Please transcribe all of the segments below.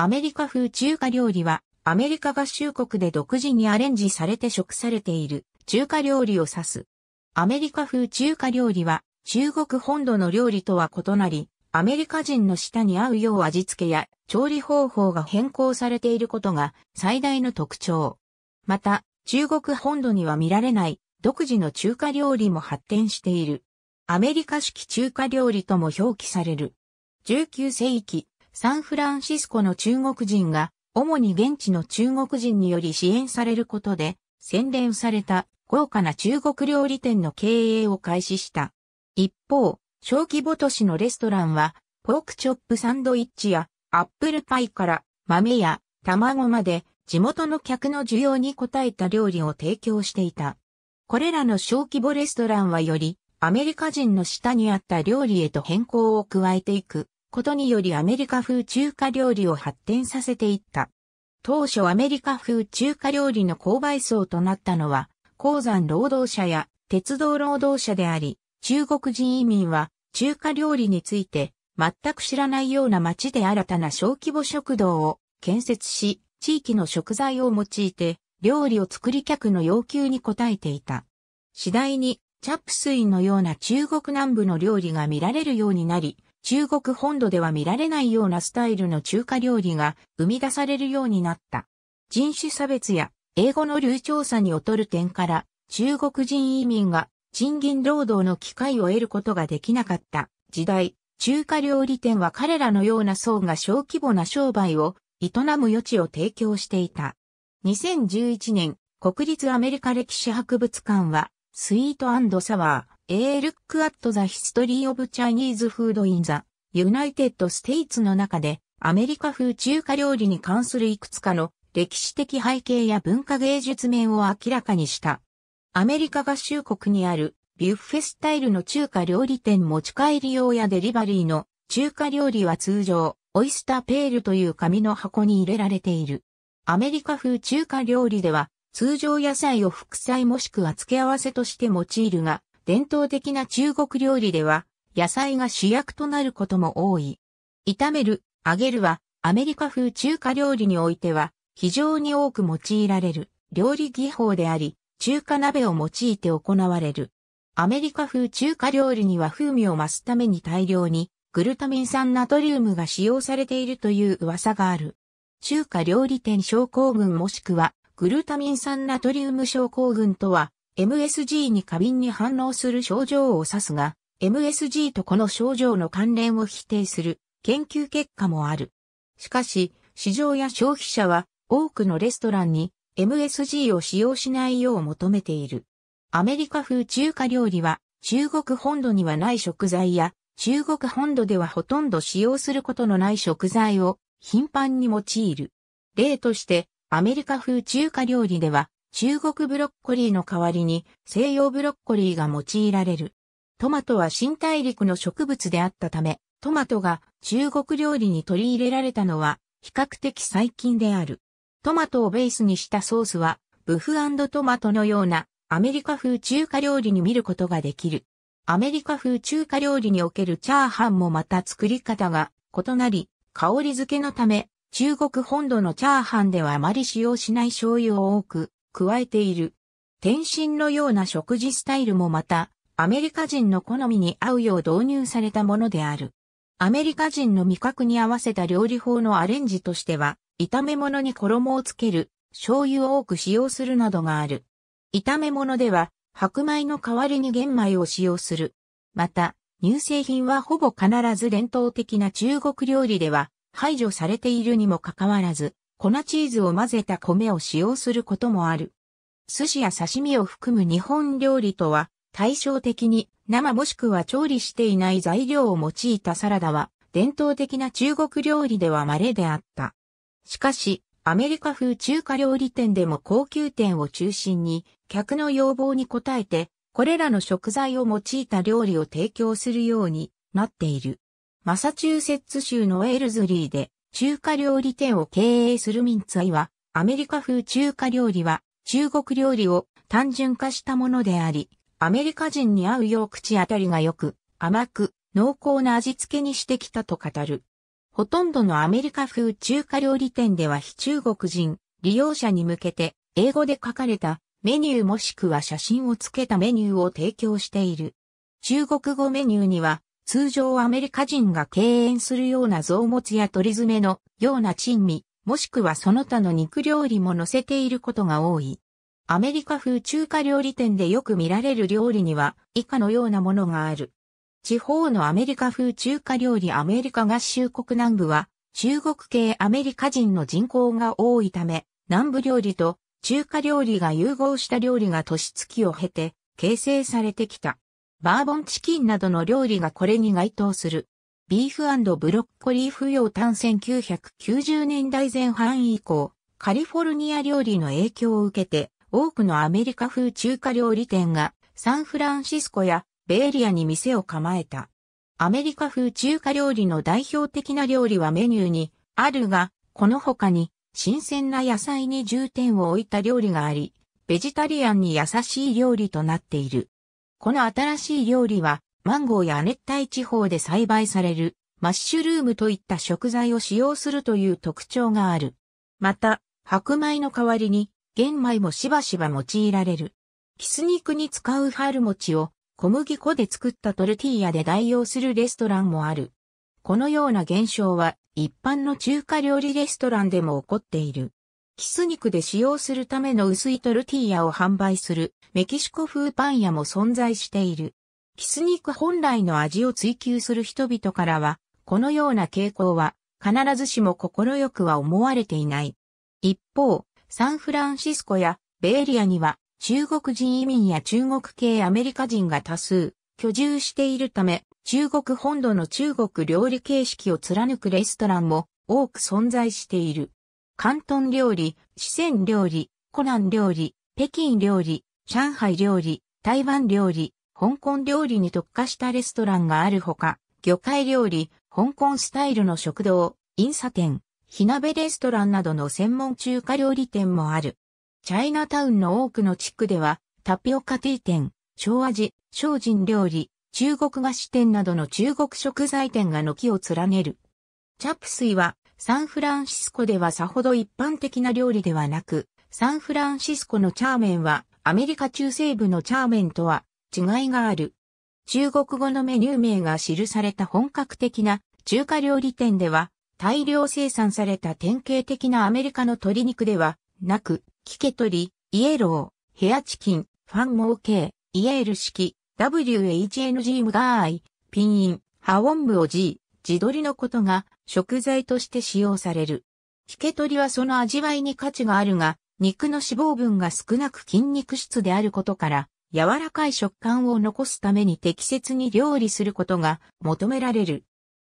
アメリカ風中華料理は、アメリカ合衆国で独自にアレンジされて食されている中華料理を指す。アメリカ風中華料理は、中国本土の料理とは異なり、アメリカ人の舌に合うよう味付けや調理方法が変更されていることが最大の特徴。また、中国本土には見られない独自の中華料理も発展している。アメリカ式中華料理とも表記される。19世紀、サンフランシスコの中国人が、主に現地の中国人により支援されることで、洗練された豪華な中国料理店の経営を開始した。一方、小規模都市のレストランは、ポークチョップサンドイッチやアップルパイから豆や卵まで地元の客の需要に応えた料理を提供していた。これらの小規模レストランはよりアメリカ人の下にあった料理へと変更を加えていくことによりアメリカ風中華料理を発展させていった。当初アメリカ風中華料理の購買層となったのは、鉱山労働者や鉄道労働者であり、中国人移民は中華料理について全く知らないような街で新たな小規模食堂を建設し、地域の食材を用いて料理を作り客の要求に応えていた。次第にチャップスインのような中国南部の料理が見られるようになり、中国本土では見られないようなスタイルの中華料理が生み出されるようになった。人種差別や英語の流暢さに劣る点から中国人移民が賃金労働の機会を得ることができなかった時代、中華料理店は彼らのような層が小規模な商売を営む余地を提供していた。2011年、国立アメリカ歴史博物館はスイートサワー、A Look at the History of Chinese Food in the United States の中で、アメリカ風中華料理に関するいくつかの歴史的背景や文化芸術面を明らかにした。アメリカ合衆国にあるビュッフェスタイルの中華料理店持ち帰り用やデリバリーの中華料理は通常、オイスターペールという紙の箱に入れられている。アメリカ風中華料理では通常野菜を副菜もしくは付け合わせとして用いるが、伝統的な中国料理では、野菜が主役となることも多い。炒める、揚げるは、アメリカ風中華料理においては、非常に多く用いられる料理技法であり、中華鍋を用いて行われる。アメリカ風中華料理には風味を増すために大量にグルタミン酸ナトリウムが使用されているという噂がある。中華料理店症候群もしくはグルタミン酸ナトリウム症候群とは、MSG に過敏に反応する症状を指すが、MSG とこの症状の関連を否定する研究結果もある。しかし、市場や消費者は多くのレストランに MSG を使用しないよう求めている。アメリカ風中華料理は中国本土にはない食材や中国本土ではほとんど使用することのない食材を頻繁に用いる。例としてアメリカ風中華料理では中国ブロッコリーの代わりに西洋ブロッコリーが用いられる。トマトは新大陸の植物であったため、トマトが中国料理に取り入れられたのは比較的最近である。トマトをベースにしたソースはブフトマトのようなアメリカ風中華料理に見ることができる。アメリカ風中華料理におけるチャーハンもまた作り方が異なり、香り付けのため中国本土のチャーハンではあまり使用しない醤油を多く加えている。天津のような食事スタイルもまた、アメリカ人の好みに合うよう導入されたものである。アメリカ人の味覚に合わせた料理法のアレンジとしては、炒め物に衣をつける、醤油を多く使用するなどがある。炒め物では、白米の代わりに玄米を使用する。また、乳製品はほぼ必ず伝統的な中国料理では、排除されているにもかかわらず、粉チーズを混ぜた米を使用することもある。寿司や刺身を含む日本料理とは、対照的に生もしくは調理していない材料を用いたサラダは、伝統的な中国料理では稀であった。しかし、アメリカ風中華料理店でも高級店を中心に、客の要望に応えて、これらの食材を用いた料理を提供するようになっている。マサチューセッツ州のエールズリーで中華料理店を経営するミンツァイは、アメリカ風中華料理は中国料理を単純化したものであり、アメリカ人に合うよう口当たりが良く、甘く、濃厚な味付けにしてきたと語る。ほとんどのアメリカ風中華料理店では非中国人、利用者に向けて、英語で書かれたメニューもしくは写真を付けたメニューを提供している。中国語メニューには、通常アメリカ人が敬遠するような臓物や鳥詰めのような珍味、もしくはその他の肉料理も載せていることが多い。アメリカ風中華料理店でよく見られる料理には以下のようなものがある。地方のアメリカ風中華料理アメリカ合衆国南部は中国系アメリカ人の人口が多いため南部料理と中華料理が融合した料理が年月を経て形成されてきた。バーボンチキンなどの料理がこれに該当する。ビーフブロッコリー不要炭1990年代前半以降、カリフォルニア料理の影響を受けて多くのアメリカ風中華料理店がサンフランシスコやベエリアに店を構えた。アメリカ風中華料理の代表的な料理はメニューにあるが、この他に新鮮な野菜に重点を置いた料理があり、ベジタリアンに優しい料理となっている。この新しい料理は、マンゴーや熱帯地方で栽培されるマッシュルームといった食材を使用するという特徴がある。また、白米の代わりに玄米もしばしば用いられる。キス肉に使う春餅を小麦粉で作ったトルティーヤで代用するレストランもある。このような現象は一般の中華料理レストランでも起こっている。キス肉で使用するための薄いトルティーヤを販売するメキシコ風パン屋も存在している。キス肉本来の味を追求する人々からは、このような傾向は必ずしも快くは思われていない。一方、サンフランシスコやベエリアには中国人移民や中国系アメリカ人が多数居住しているため、中国本土の中国料理形式を貫くレストランも多く存在している。広東料理、四川料理、湖南料理、北京料理、上海料理、台湾料理、香港料理に特化したレストランがあるほか、魚介料理、香港スタイルの食堂、飲茶店、火鍋レストランなどの専門中華料理店もある。チャイナタウンの多くの地区では、タピオカティー店、小味、精進料理、中国菓子店などの中国食材店が軒を連ねる。チャップスは、サンフランシスコではさほど一般的な料理ではなく、サンフランシスコのチャーメンは、アメリカ中西部のチャーメンとは違いがある。中国語のメニュー名が記された本格的な中華料理店では、大量生産された典型的なアメリカの鶏肉ではなく、キケトリ、イエロー、ヘアチキン、ファンモーケー、イエール式、WHNG ムガーイ、ピンイン、ハウォンムオジー、地鶏のことが食材として使用される。キケトリはその味わいに価値があるが、肉の脂肪分が少なく筋肉質であることから、柔らかい食感を残すために適切に料理することが求められる。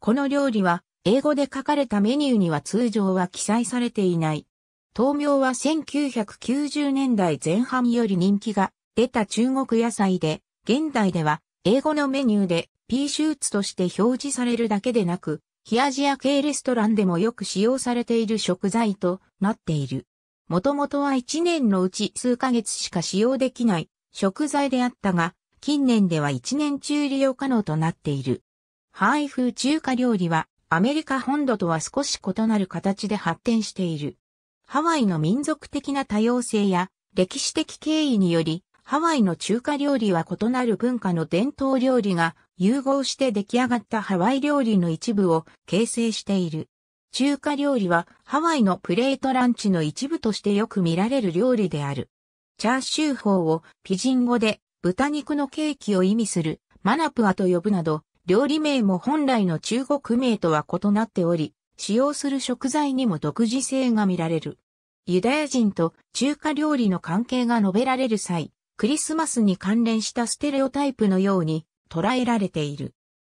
この料理は英語で書かれたメニューには通常は記載されていない。豆苗は1990年代前半より人気が出た中国野菜で、現代では英語のメニューでピーシューツとして表示されるだけでなく、非アジア系レストランでもよく使用されている食材となっている。もともとは1年のうち数ヶ月しか使用できない食材であったが、近年では1年中利用可能となっている。ハワイ風中華料理はアメリカ本土とは少し異なる形で発展している。ハワイの民族的な多様性や歴史的経緯により、ハワイの中華料理は異なる文化の伝統料理が融合して出来上がったハワイ料理の一部を形成している。中華料理はハワイのプレートランチの一部としてよく見られる料理である。チャーシュー法をピジン語で豚肉のケーキを意味するマナプアと呼ぶなど料理名も本来の中国名とは異なっており、使用する食材にも独自性が見られる。ユダヤ人と中華料理の関係が述べられる際、クリスマスに関連したステレオタイプのように捉えられている。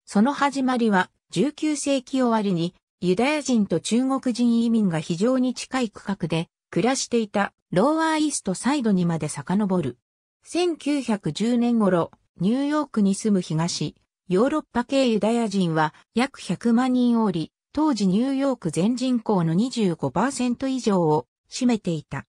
その始まりは19世紀終わりにユダヤ人と中国人移民が非常に近い区画で暮らしていたローワーイーストサイドにまで遡る。1910年頃、ニューヨークに住む東、ヨーロッパ系ユダヤ人は約100万人おり、当時ニューヨーク全人口の25%以上を占めていた。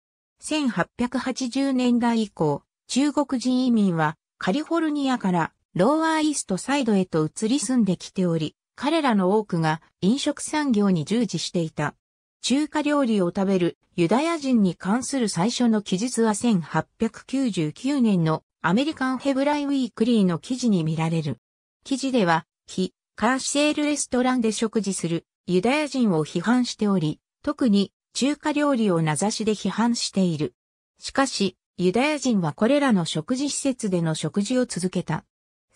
1880年代以降、中国人移民はカリフォルニアからローアーイーストサイドへと移り住んできており、彼らの多くが飲食産業に従事していた。中華料理を食べるユダヤ人に関する最初の記述は1899年のアメリカンヘブライウィークリーの記事に見られる。記事では、非カーシェールレストランで食事するユダヤ人を批判しており、特に中華料理を名指しで批判している。しかし、ユダヤ人はこれらの食事施設での食事を続けた。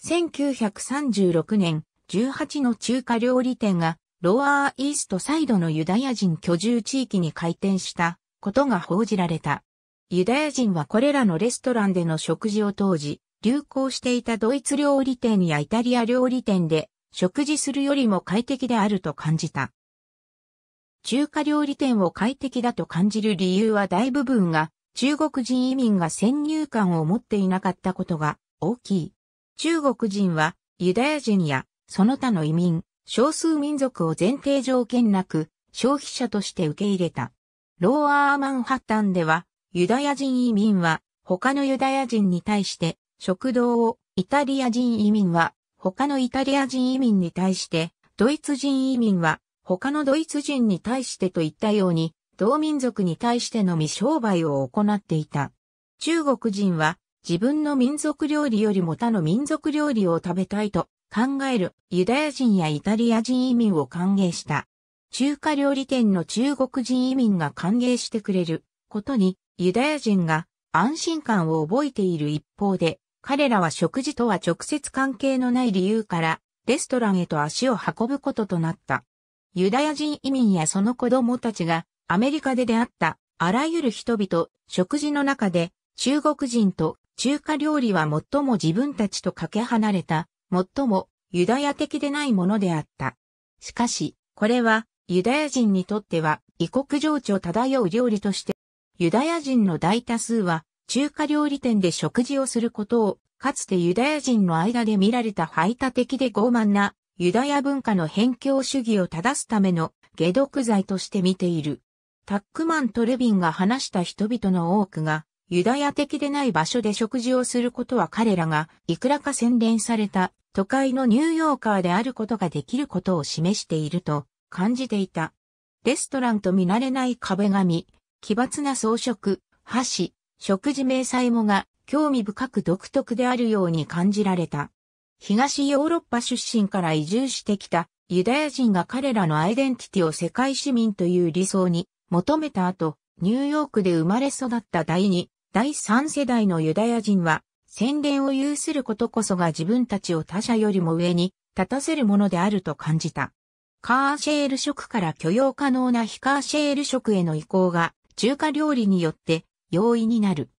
1936年、18の中華料理店がロアーイーストサイドのユダヤ人居住地域に開店したことが報じられた。ユダヤ人はこれらのレストランでの食事を当時、流行していたドイツ料理店やイタリア料理店で食事するよりも快適であると感じた。中華料理店を快適だと感じる理由は大部分が中国人移民が先入観を持っていなかったことが大きい。中国人はユダヤ人やその他の移民、少数民族を前提条件なく消費者として受け入れた。ローアーマンハッタンではユダヤ人移民は他のユダヤ人に対して食堂をイタリア人移民は他のイタリア人移民に対してドイツ人移民は他のドイツ人に対してといったように同民族に対してのみ商売を行っていた。中国人は自分の民族料理よりも他の民族料理を食べたいと考えるユダヤ人やイタリア人移民を歓迎した。中華料理店の中国人移民が歓迎してくれることにユダヤ人が安心感を覚えている一方で、彼らは食事とは直接関係のない理由からレストランへと足を運ぶこととなった。ユダヤ人移民やその子供たちがアメリカで出会ったあらゆる人々、食事の中で中国人と中華料理は最も自分たちとかけ離れた、最もユダヤ的でないものであった。しかし、これはユダヤ人にとっては異国情緒漂う料理として、ユダヤ人の大多数は中華料理店で食事をすることを、かつてユダヤ人の間で見られた排他的で傲慢なユダヤ文化の辺境主義を正すための解毒剤として見ている。タックマンとレビンが話した人々の多くが、ユダヤ的でない場所で食事をすることは彼らがいくらか洗練された都会のニューヨーカーであることができることを示していると感じていた。レストランと見慣れない壁紙、奇抜な装飾、箸、食事名細もが興味深く独特であるように感じられた。東ヨーロッパ出身から移住してきたユダヤ人が彼らのアイデンティティを世界市民という理想に求めた後、ニューヨークで生まれ育った第2、第3世代のユダヤ人は、宣伝を有することこそが自分たちを他者よりも上に立たせるものであると感じた。カーシェール食から許容可能な非カーシェール食への移行が中華料理によって容易になる。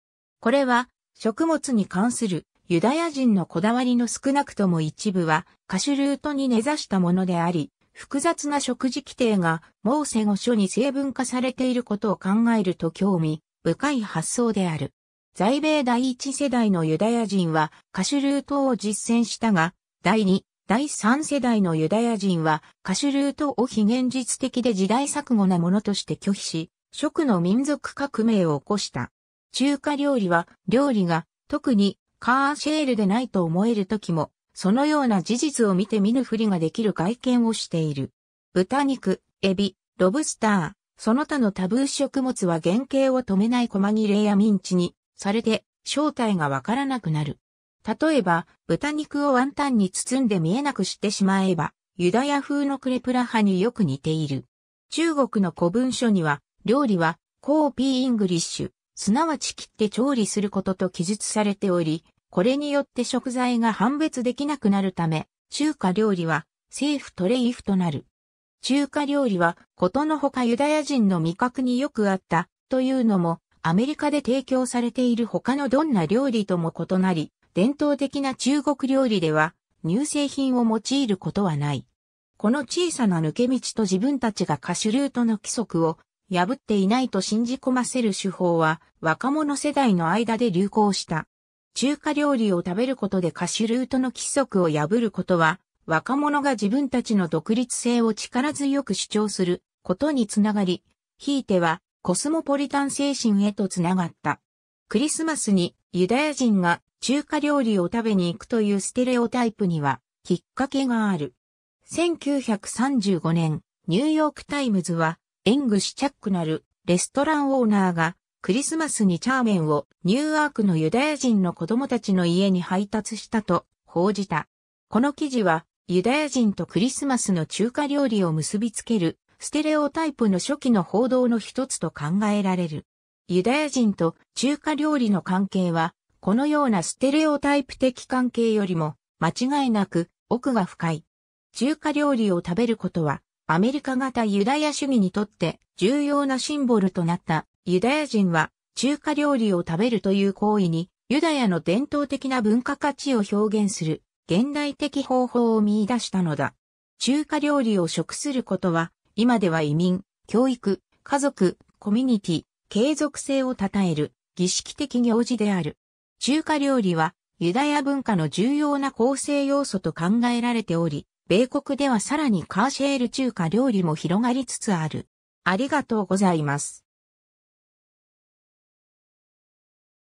これは食物に関するユダヤ人のこだわりの少なくとも一部はカシュルートに根ざしたものであり、複雑な食事規定がモーセ語書に成分化されていることを考えると興味深い発想である。在米第一世代のユダヤ人はカシュルートを実践したが、第二、第三世代のユダヤ人はカシュルートを非現実的で時代錯誤なものとして拒否し、食の民族革命を起こした。中華料理は料理が特にカーシェールでないと思える時もそのような事実を見て見ぬふりができる外見をしている。豚肉、エビ、ロブスター、その他のタブー食物は原型を留めない細切れやミンチにされて正体がわからなくなる。例えば、豚肉をワンタンに包んで見えなくしてしまえば、ユダヤ風のクレプラハによく似ている。中国の古文書には、料理は、コーピーイングリッシュ、すなわち切って調理することと記述されており、これによって食材が判別できなくなるため、中華料理は safe treyf となる。中華料理はことのほかユダヤ人の味覚によくあったというのもアメリカで提供されている他のどんな料理とも異なり、伝統的な中国料理では乳製品を用いることはない。この小さな抜け道と自分たちがカシュルートの規則を破っていないと信じ込ませる手法は若者世代の間で流行した。中華料理を食べることでカシュルートの規則を破ることは、若者が自分たちの独立性を力強く主張することにつながり、ひいてはコスモポリタン精神へとつながった。クリスマスにユダヤ人が中華料理を食べに行くというステレオタイプにはきっかけがある。1935年、ニューヨークタイムズは、エングシチャックなるレストランオーナーがクリスマスにチャーメンをニューアークのユダヤ人の子供たちの家に配達したと報じた。この記事はユダヤ人とクリスマスの中華料理を結びつけるステレオタイプの初期の報道の一つと考えられる。ユダヤ人と中華料理の関係は、このようなステレオタイプ的関係よりも間違いなく奥が深い。中華料理を食べることはアメリカ型ユダヤ主義にとって重要なシンボルとなったユダヤ人は中華料理を食べるという行為にユダヤの伝統的な文化価値を表現する現代的方法を見出したのだ。中華料理を食することは今では移民、教育、家族、コミュニティ、継続性を称える儀式的行事である。中華料理はユダヤ文化の重要な構成要素と考えられており、米国ではさらにカーシェール中華料理も広がりつつある。ありがとうございます。